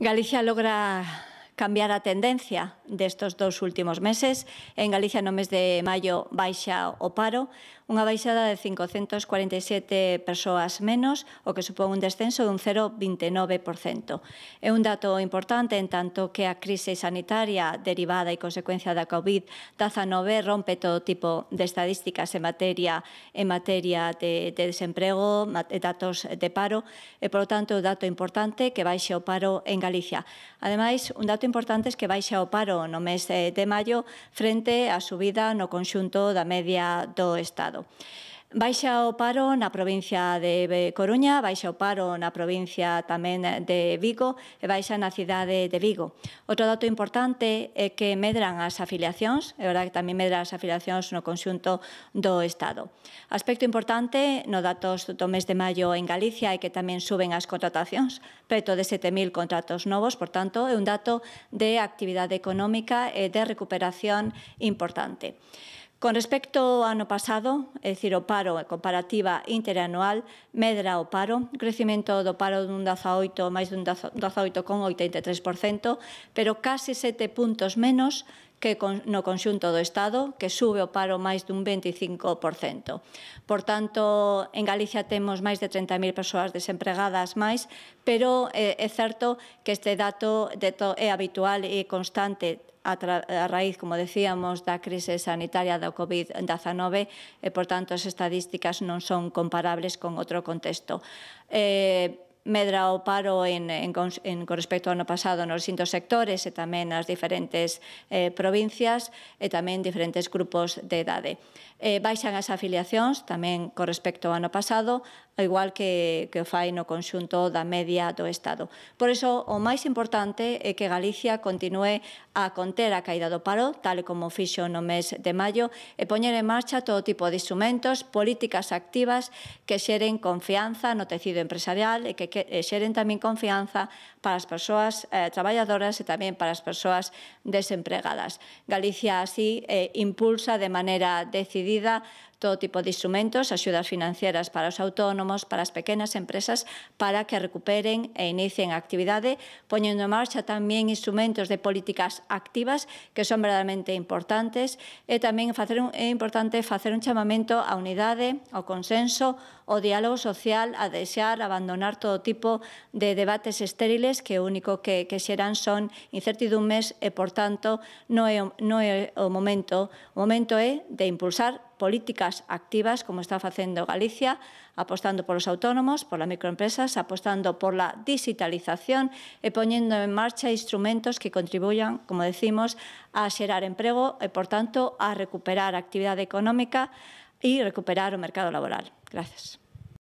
Galicia logra cambiar a tendencia destos dous últimos meses. En Galicia no mes de maio baixa o paro, unha baixada de 547 persoas menos, o que supón un descenso dun 0,29%. É un dato importante en tanto que a crise sanitaria derivada e consecuencia da COVID-19 rompe todo tipo de estadísticas en materia en materia de, de desemprego, datos de paro, e, por lo tanto, o dato importante que baixe o paro en Galicia. Ademais, un dato importante é que baixa o paro no mes eh, de maio frente á subida no conxunto da media do Estado. Estado. Baixa o paro na provincia de Coruña, baixa o paro na provincia tamén de Vigo e baixa na cidade de Vigo. Outro dato importante é que medran as afiliacións, é verdad que tamén medran as afiliacións no conxunto do Estado. Aspecto importante no datos do mes de maio en Galicia é que tamén suben as contratacións, preto de 7.000 contratos novos, por tanto, é un dato de actividade económica e de recuperación importante. Con respecto ao ano pasado, é dicir, o paro a comparativa interanual, medra o paro, crecimento do paro dun 18, máis dun 18,83%, pero casi 7 puntos menos que no conxunto do Estado, que sube o paro máis dun 25%. Por tanto, en Galicia temos máis de 30.000 persoas desempregadas máis, pero eh, é certo que este dato é habitual e constante a, tra, a raíz, como decíamos, da crise sanitaria da COVID-19 e, por tanto, as estadísticas non son comparables con outro contexto. Eh, medra o paro en, en, en con respecto ao ano pasado nos distintos sectores e tamén nas diferentes eh, provincias e tamén diferentes grupos de idade. Eh, baixan as afiliacións tamén con respecto ao ano pasado, igual que, que fai no conxunto da media do Estado. Por iso, o máis importante é que Galicia continue a conter a caída do paro, tal como fixo no mes de maio, e poñer en marcha todo tipo de instrumentos, políticas activas que xeren confianza no tecido empresarial e que que eh, xeren tamén confianza para as persoas eh, traballadoras e tamén para as persoas desempregadas. Galicia así eh, impulsa de maneira decidida todo tipo de instrumentos, axudas financieras para os autónomos, para as pequenas empresas, para que recuperen e inicien a actividade, poñendo en marcha tamén instrumentos de políticas activas que son verdadeiramente importantes e tamén facer un, é importante facer un chamamento á unidade, ao consenso, ao diálogo social, a desear abandonar todo tipo de debates estériles que o único que, que xeran son incertidumes e, por tanto, non é, non é o momento. O momento é de impulsar políticas activas como está facendo Galicia, apostando polos autónomos, polas microempresas, apostando por la digitalización e poñendo en marcha instrumentos que contribuyan, como decimos, a xerar emprego e, por tanto, a recuperar a actividade económica e recuperar o mercado laboral. Gracias.